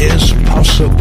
is possible.